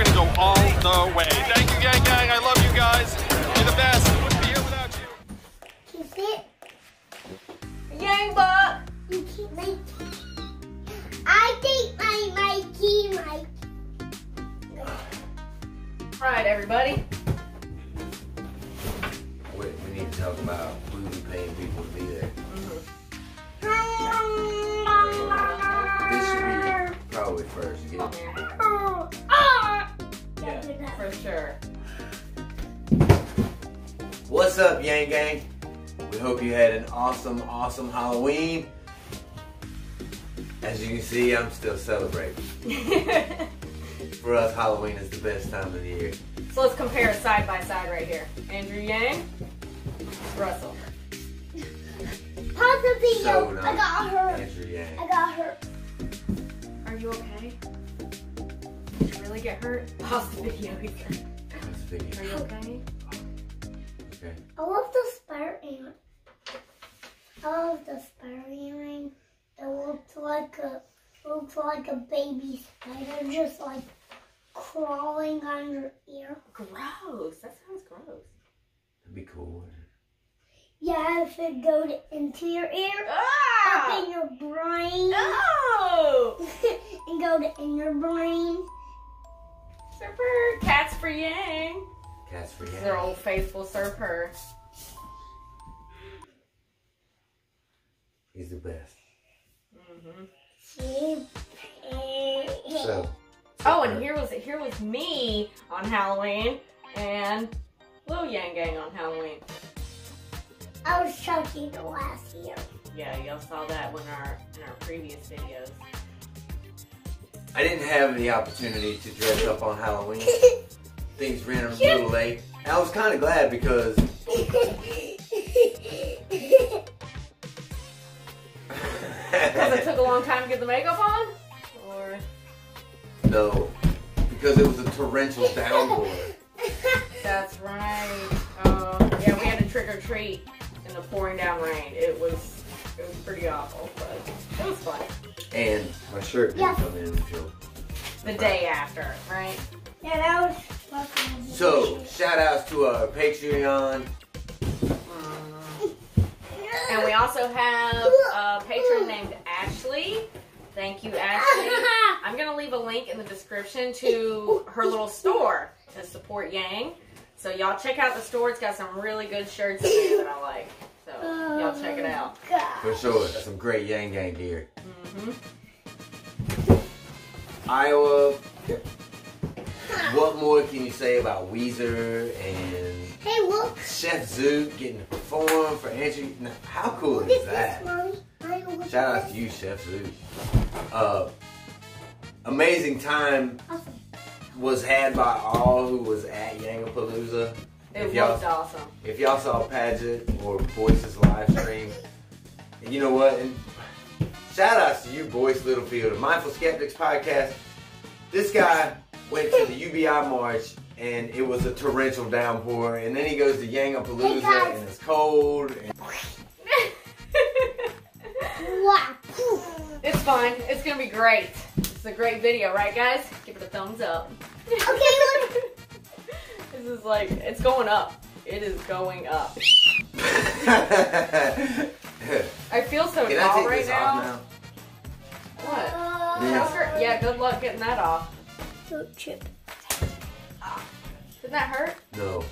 we're gonna go all the way. Thank you, gang, gang. I love you guys. You're the best. I wouldn't be here without you. Kiss it. Yang Buck. You keep my key. I take my, my key, my all right, everybody. Wait, we need to talk about who we paying people to be there. Mm-hmm. This should be probably first. Yeah. Yeah, for sure. What's up, Yang Gang? We hope you had an awesome, awesome Halloween. As you can see, I'm still celebrating. For us, Halloween is the best time of the year. so let's compare side by side right here. Andrew Yang, Russell. Pause the video. So nice. I got hurt. Andrew Yang. I got hurt. Are you okay? Did you really get hurt? Pause the video. Ethan. That's Are video. you okay? Okay. I love the spider ant. I love the spider ant. It looked like a looked like a baby spider just like crawling on your ear. Gross. That sounds gross. That'd be cool. Yeah, if it go to, into your ear, up Ah! in your brain, No! and go to in your brain. Super. Cats for Yang. Cats for This is our Yang. old faithful Sir Purr. He's the best. Mm-hmm. So. Oh, and here was here was me on Halloween, and Lil Yang Gang on Halloween. I was Chucky the last year. Yeah, y'all saw that when our in our previous videos. I didn't have the opportunity to dress up on Halloween. Things ran a little late. And I was kind of glad because Because it took a long time to get the makeup on, or no, because it was a torrential downpour. that's right. Uh, yeah, we had to trick or treat in the pouring down rain. It was it was pretty awful, but it was fun. And my shirt didn't Yeah. come in until. The day after, right? yeah, that was fucking. So, shout outs to our Patreon. And we also have a patron named Ashley. Thank you, Ashley. I'm gonna leave a link in the description to her little store to support Yang. So y'all check out the store. It's got some really good shirts in there that I like. So y'all check it out. Oh, For sure, some great Yang Gang gear. Hmm Iowa. What more can you say about Weezer and Hey, look. Chef Zoot getting to perform for Andrew? Now, How cool Look is that? this, mommy. I look at Shout out to you, Chef Zoot. Uh, amazing time Awesome. was had by all who was at Yangapalooza. It If y'all- looked awesome. If y'all saw Paget or Boyce's live stream, you know what? And shout outs to you, Boyce Littlefield, of Mindful Skeptics podcast. This guy went to the UBI march and it was a torrential downpour, and then he goes to Yangapalooza Hey, and it's cold. And it's fine. It's gonna be great. It's a great video, right, guys? Give it a thumbs up. Okay, this is like it's going up. It is going up. I feel so I tall take right this now. off now? What? Yeah. Choker? Yeah, good luck getting that off. So chip. Didn't that hurt? No.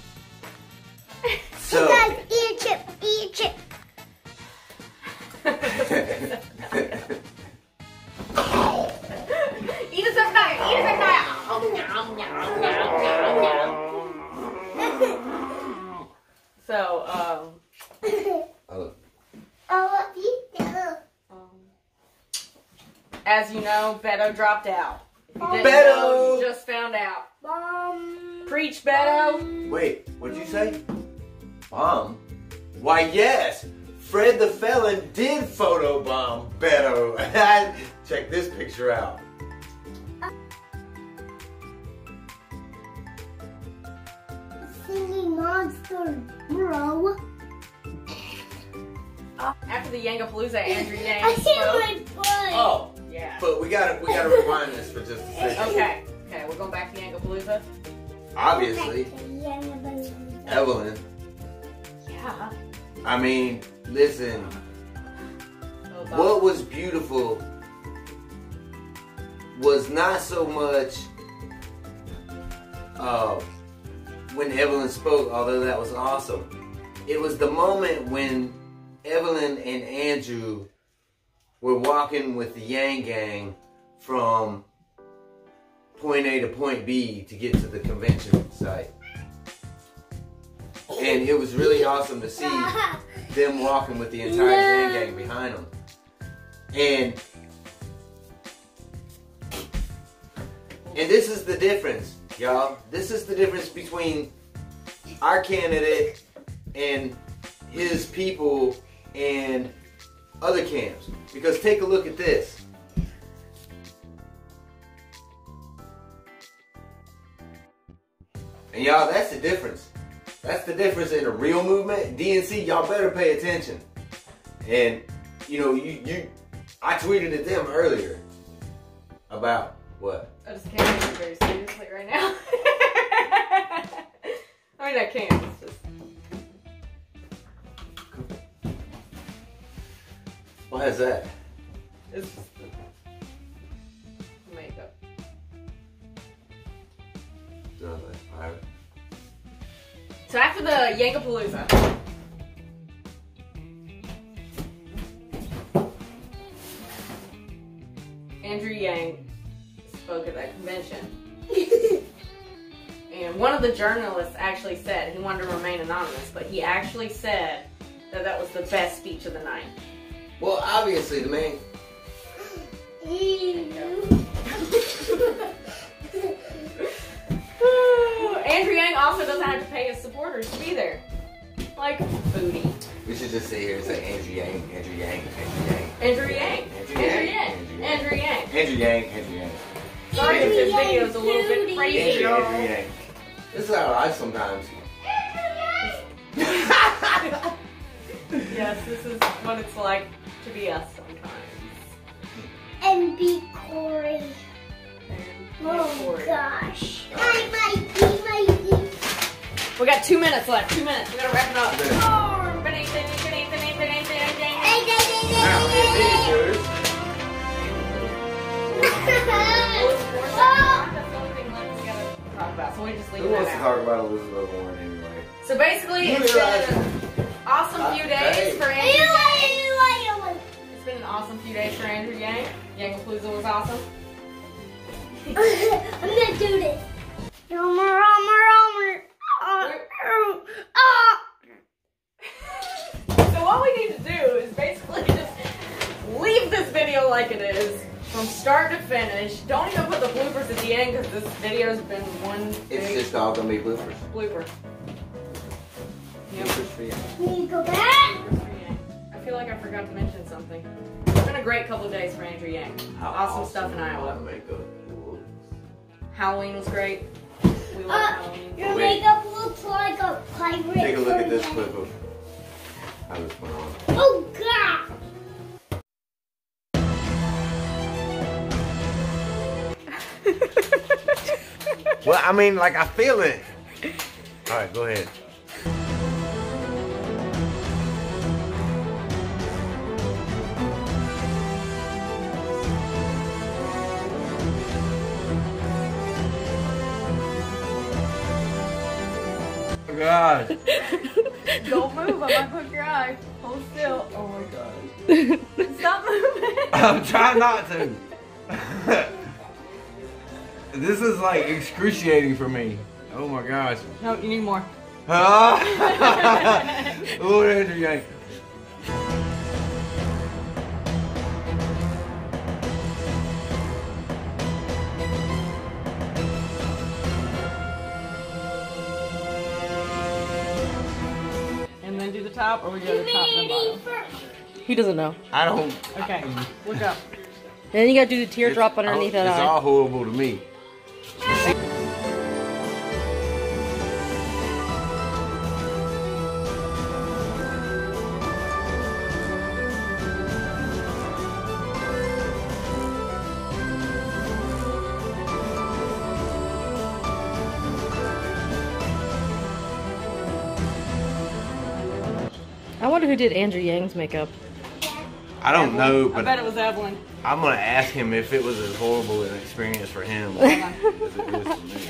Hey So. guys, eat a chip. Eat a chip. Eat a sundial! Eat a! Oh, nom. So, um, Oh, I love you too. um, as you know, Beto dropped out. If you didn't Beto! know, you just found out. Mom. Preach, Beto! Um, wait, what'd you say? Bomb? Why, yes! Fred the Felon did photobomb Beto. Check this picture out. Singing monster, bro. After the Yangapalooza, Andrew I Yang hit spoke. my foot. Oh, Yeah. but we gotta we gotta rewind this for just a second. Okay. Okay, we're going back to Yangapalooza. Obviously, Evelyn. Yeah. I mean, listen. was what was beautiful was not so much uh, when Evelyn spoke, although that was awesome. It was the moment when Evelyn and Andrew were walking with the Yang Gang from point A to point B to get to the convention site. And it was really awesome to see them walking with the entire Yang Gang behind them. And and this is the difference, y'all. This is the difference between our candidate and his people and other cams. Because take a look at this. And y'all, that's the difference. That's the difference in a real movement. DNC, y'all better pay attention. And you know, you you I tweeted at them earlier about what? I just can't take it very seriously right now. I mean, I can. Why is that? It's makeup. No, that's pirate. So after the Yangapalooza, Andrew Yang spoke at that convention. And one of the journalists actually said, he wanted to remain anonymous, but he actually said that that was the best speech of the night. Well, obviously the main Andrew Yang also doesn't have to pay his supporters to be there. Like, booty. we should just sit here and say Andrew Yang, Andrew Yang, Andrew Yang. Andrew Yang. Andrew Andrew Yang. Yang. Andrew Yang. Andrew Yang, Andrew Yang. Sorry if this video is a little bit crazy, Andrew, y'all. Andrew Yang. This is how I sometimes. Yes, this is what it's like to be us sometimes. And be Corey. Oh gosh. I might be my We got two minutes left. Two minutes. We're gonna wrap it up. Oh, So Who wants to talk about Elizabeth Warren anyway? So basically, it's been an awesome few days for Andy awesome few days for Andrew Yang. Yangapalooza was awesome. I'm gonna do this. Elmer, Elmer, Elmer. Uh, uh, So what we need to do is basically just leave this video like it is from start to finish. Don't even put the bloopers at the end because this video's been one It's big just all gonna be bloopers. blooper. Yep. Bloopers for you. Need to go back. Bloopers for Yang. I feel like I forgot to mention something. It's been a great couple of days for Andrew Yang. How awesome, stuff in Iowa. makeup. Halloween was great. We love Uh, Halloween. your Wait. makeup looks like a pirate. Take a look at this clip of how this went on. Oh God! Well, I mean, like I feel it. All right, go ahead. God. Don't move. I might hook your eye. Hold still. Oh my god. Stop moving. I'm trying not to. this is like excruciating for me. Oh my gosh. no, you need more. Ah! Lord Andrew Yang. Top, or we go You to top and bottom. He doesn't know. I don't. Okay, look up. And you gotta do the teardrop it's- underneath It's that eye. all horrible to me. Wonder who did Andrew Yang's makeup. I don't know, I but bet it was Evelyn. I'm gonna ask him if it was as horrible an experience for him as it is for me.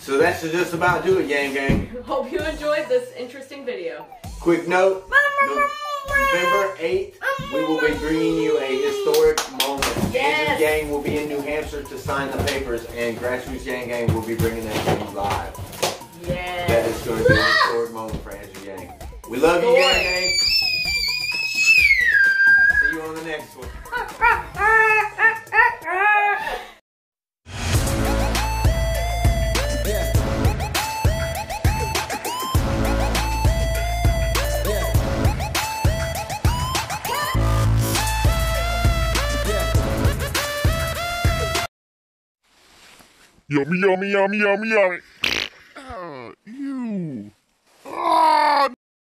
So that's just about do it, gang gang. Hope you enjoyed this interesting video. Quick note: November 8th, we will be bringing you a historic moment. Yes. Andrew Gang will be in New Hampshire to sign the papers, and Grassroots Yang Gang will be bringing that to you live. That Yeah. is going to be a historic moment for Andrew Yang. We love you, Yang Gang. See you on the next one. Yummy, yummy, yummy, yummy, yummy.